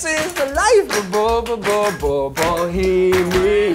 This is the life of Bo Bo Bo Bo bohemian.